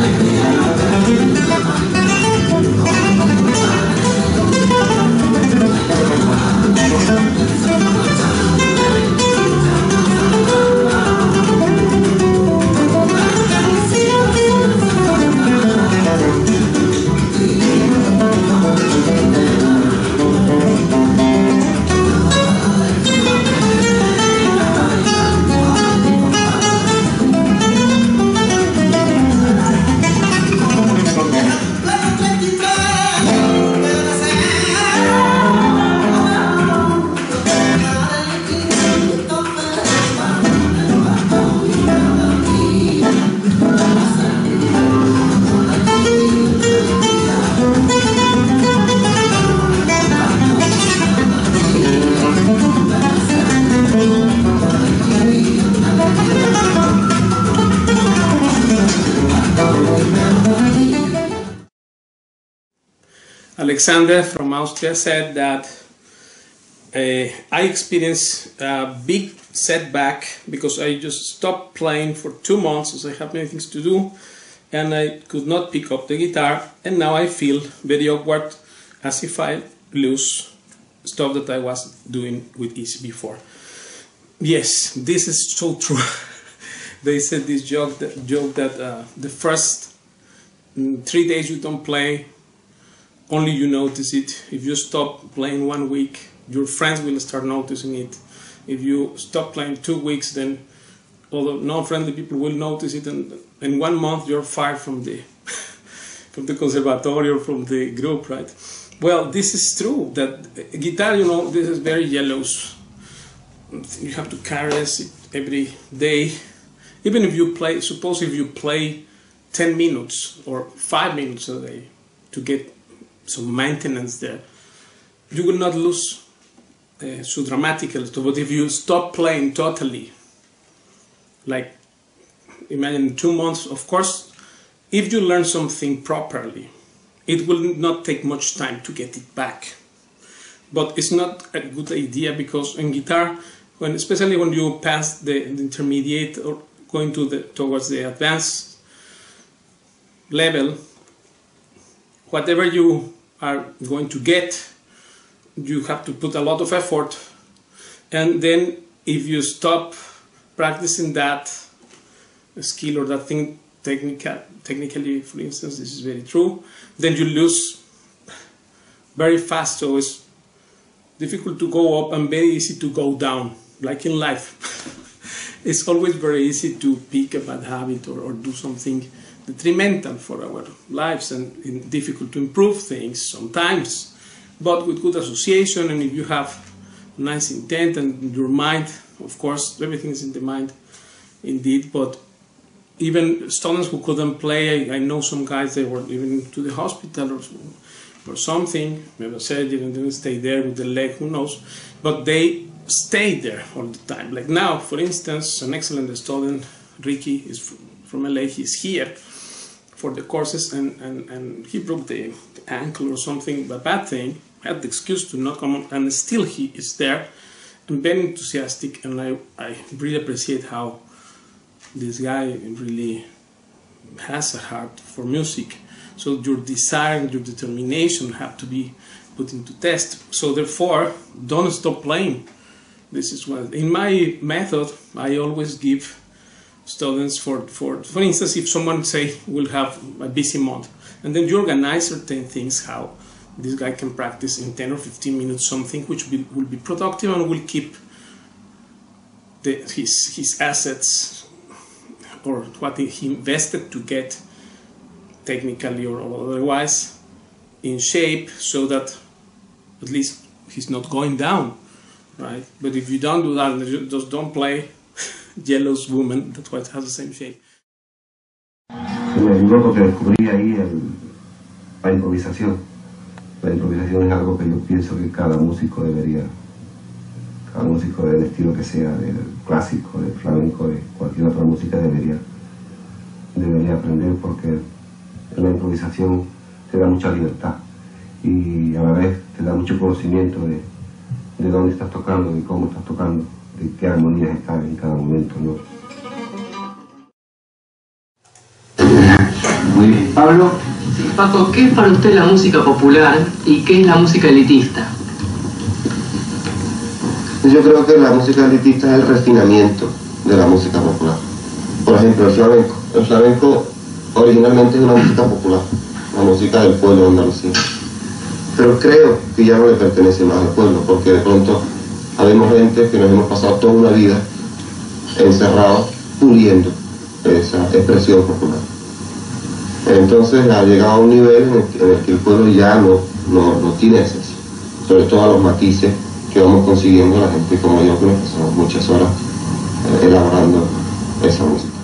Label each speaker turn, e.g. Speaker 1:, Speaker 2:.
Speaker 1: Thank. Alexander from Austria said that uh, I experienced a big setback because I just stopped playing for two months as I have many things to do and I could not pick up the guitar and now I feel very awkward as if I lose stuff that I was doing with easy before. Yes, this is so true. they said this joke that, joke that uh, the first mm, three days you don't play only you notice it. If you stop playing one week, your friends will start noticing it. If you stop playing two weeks, then although non-friendly people will notice it, and in one month you're fired from the from the conservatory or from the group, right? Well, this is true. That guitar, you know, this is very yellows. You have to caress it every day. Even if you play, suppose if you play 10 minutes or 5 minutes a day to get some maintenance there, you will not lose uh, so dramatically. But if you stop playing totally, like imagine two months, of course, if you learn something properly, it will not take much time to get it back. But it's not a good idea because in guitar, when especially when you pass the, the intermediate or going to the towards the advanced level, whatever you are going to get, you have to put a lot of effort. And then if you stop practicing that skill or that thing technical, technically, for instance, this is very true, then you lose very fast. So it's difficult to go up and very easy to go down, like in life. it's always very easy to pick a bad habit or, or do something detrimental for our lives and difficult to improve things sometimes. But with good association and if you have nice intent and your mind, of course, everything is in the mind indeed, but even students who couldn't play, I, I know some guys, they were even to the hospital or, or something, maybe said didn't, didn't stay there with the leg, who knows, but they stayed there all the time. Like now, for instance, an excellent student, Ricky, is from, from LA, he's here for the courses and, and, and he broke the, ankle or something, a bad thing, had the excuse to not come on, and still he is there and very enthusiastic. And I, I really appreciate how this guy really has a heart for music. So your desire and your determination have to be put into test. So therefore, don't stop playing. This is what in my method I always give students for, for, for instance, if someone say will have a busy month and then you organize certain things how this guy can practice in 10 or 15 minutes something which be, will be productive and will keep the, his, his assets or what he invested to get technically or otherwise in shape so that at least he's not going down right? But if you don't do that just don't play Yellow's Woman, has the same shape.
Speaker 2: Me ayudó porque descubrí ahí el, la improvisación. La improvisación es algo que yo pienso que cada músico debería, cada músico del estilo que sea, del clásico, del flamenco, de cualquier otra música debería, debería aprender porque la improvisación te da mucha libertad y a la vez te da mucho conocimiento de, de dónde estás tocando y cómo estás tocando de qué armonías están en cada momento, ¿no?
Speaker 3: Pablo.
Speaker 4: Paco, ¿qué es para usted la música popular y qué es la música elitista?
Speaker 5: Yo creo que la música elitista es el refinamiento de la música popular. Por ejemplo, el flamenco. El flamenco originalmente es una música popular, la música del pueblo de Andalucía. Pero creo que ya no le pertenece más al pueblo, porque de pronto habemos gente que nos hemos pasado toda una vida encerrados, puliendo esa expresión popular. Entonces ha llegado a un nivel en el, que, el pueblo ya no, no, tiene acceso, sobre todo a los matices que vamos consiguiendo la gente como yo, que nos pasamos muchas horas eh, elaborando esa música.